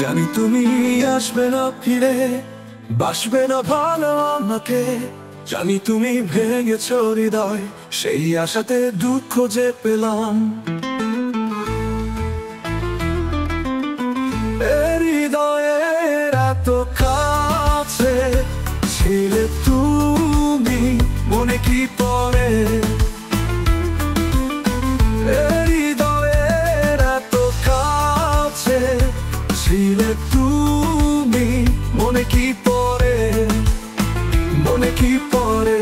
জানি তুমি আসবে না ফিরে, বাসবে না ভালো আমাকে। জানি তুমি ভেঙেছ হৃদয়, সেই আশাতে দুঃখ যে পেলাম। কাছে ছিলে তুমি, মনে কি পড়ে? ছিলে তুমি? মনে কি পড়ে? মনে কি পড়ে?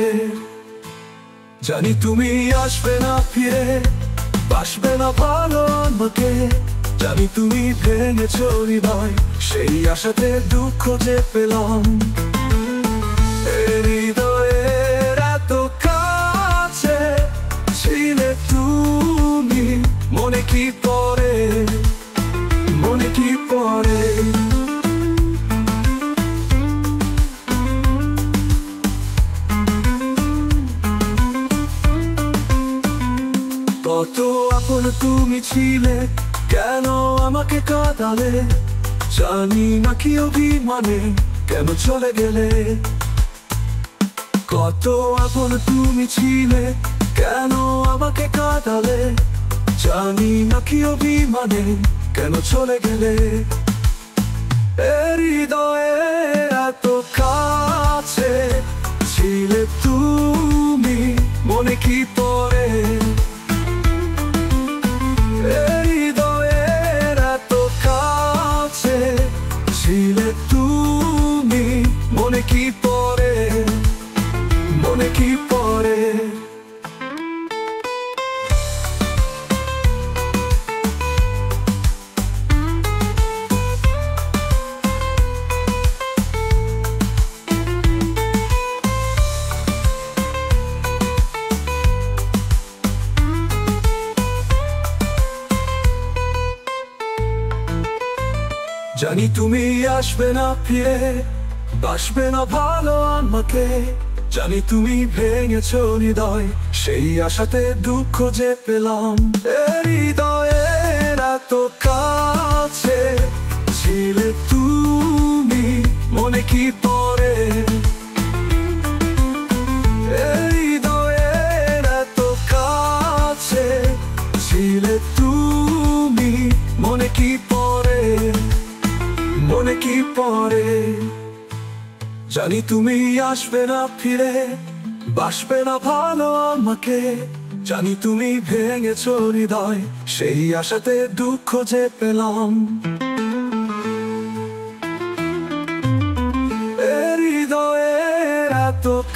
জানি তুমি আসবে না ফিরে, বাসবে না ভালো আমাকে। জানি তুমি ভেঙেছ হৃদয় সেই আশাতে দুঃখ যে পেলাম। হৃদয়ের এত কাছে ছিলে তুমি? মনে কি কত আপন তুমি ছিলে? কেন আমাকে কাঁদালে? জানি না কি অভিমানে কেন চলে গেলে। কত আপন তুমি ছিলে? কেন আমাকে কাঁদালে? জানি না কি অভিমানে কেন চলে গেলে। হৃদয়ে এত কাছে কি পড়ে মনে কি পড়ে জানি তুমি আসবে না ফিরে। বাসবে না ভালো আমাকে। জানি তুমি ভেঙেছ হৃদয়, সেই আশাতে দুঃখ যে পেলাম। হৃদয়ের এত কাছে ছিলে তুমি, মনে কি এ হৃদয়ের এত কাছে ছিলে তুমি, মনে কি পড়ে? মনে কি পড়ে? জানি তুমি আসবে না ফিরে, বাসবে না ভালো আমাকে। জানি তুমি ভেঙেছ হৃদয়, সেই আশাতে দুঃখ যে পেলাম।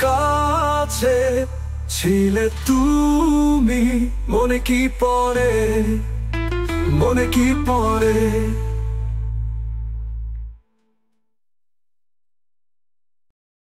কাছে ছিলে তুমি, মনে কি পরে মনে কি পড়ে?